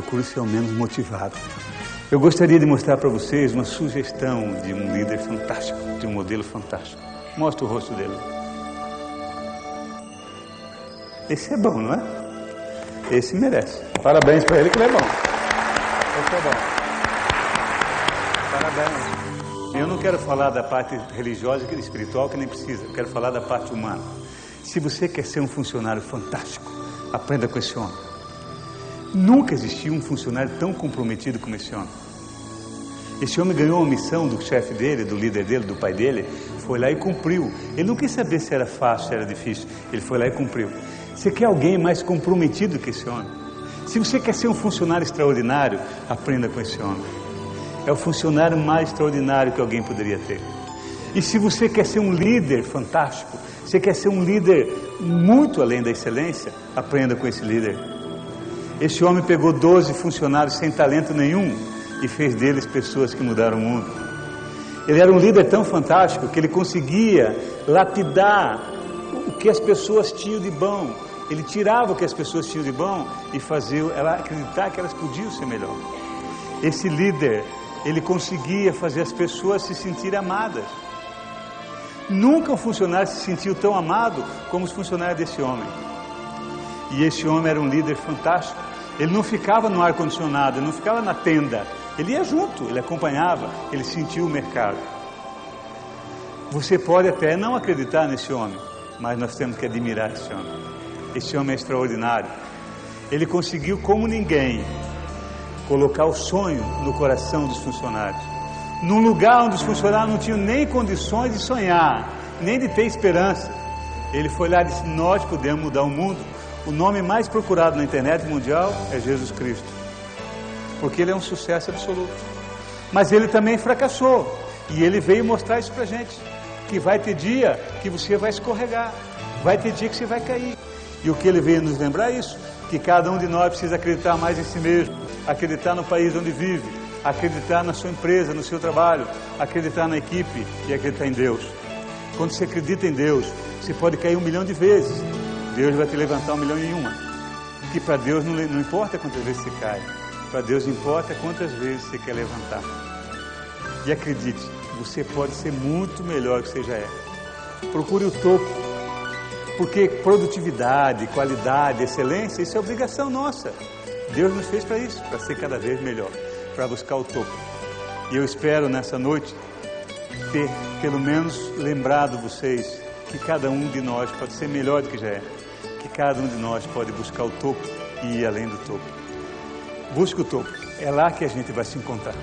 procure ser ao menos motivado. Eu gostaria de mostrar para vocês uma sugestão de um líder fantástico, de um modelo fantástico. Mostra o rosto dele. Esse é bom, não é? Esse merece. Parabéns para ele que ele é bom. Esse é bom. Parabéns. Eu não quero falar da parte religiosa e espiritual que nem precisa. Eu quero falar da parte humana. Se você quer ser um funcionário fantástico, aprenda com esse homem. Nunca existiu um funcionário tão comprometido como esse homem. Esse homem ganhou uma missão do chefe dele, do líder dele, do pai dele, foi lá e cumpriu. Ele não quis saber se era fácil, se era difícil. Ele foi lá e cumpriu. Você quer alguém mais comprometido que esse homem? Se você quer ser um funcionário extraordinário, aprenda com esse homem. É o funcionário mais extraordinário que alguém poderia ter. E se você quer ser um líder fantástico, você quer ser um líder muito além da excelência, aprenda com esse líder. Esse homem pegou 12 funcionários sem talento nenhum e fez deles pessoas que mudaram o mundo. Ele era um líder tão fantástico que ele conseguia lapidar o que as pessoas tinham de bom. Ele tirava o que as pessoas tinham de bom e fazia ela acreditar que elas podiam ser melhor. Esse líder, ele conseguia fazer as pessoas se sentirem amadas. Nunca um funcionário se sentiu tão amado como os funcionários desse homem. E esse homem era um líder fantástico. Ele não ficava no ar-condicionado, ele não ficava na tenda. Ele ia junto, ele acompanhava, ele sentia o mercado. Você pode até não acreditar nesse homem, mas nós temos que admirar esse homem. Esse homem é extraordinário. Ele conseguiu, como ninguém, colocar o sonho no coração dos funcionários. Num lugar onde os funcionários não tinham nem condições de sonhar, nem de ter esperança. Ele foi lá e disse: Nós podemos mudar o mundo. O nome mais procurado na internet mundial é Jesus Cristo, porque ele é um sucesso absoluto. Mas ele também fracassou, e ele veio mostrar isso para gente: que vai ter dia que você vai escorregar, vai ter dia que você vai cair. E o que ele veio nos lembrar é isso: que cada um de nós precisa acreditar mais em si mesmo, acreditar no país onde vive, acreditar na sua empresa, no seu trabalho, acreditar na equipe e acreditar em Deus. Quando você acredita em Deus, você pode cair um milhão de vezes, Deus vai te levantar um milhão e uma. Que para Deus não, não importa quantas vezes você cai, para Deus importa quantas vezes você quer levantar. E acredite, você pode ser muito melhor que você já é. Procure o topo, porque produtividade, qualidade, excelência, isso é obrigação nossa. Deus nos fez para isso, para ser cada vez melhor, para buscar o topo. E eu espero nessa noite ter pelo menos lembrado vocês que cada um de nós pode ser melhor do que já é cada um de nós pode buscar o topo e ir além do topo. Busque o topo, é lá que a gente vai se encontrar.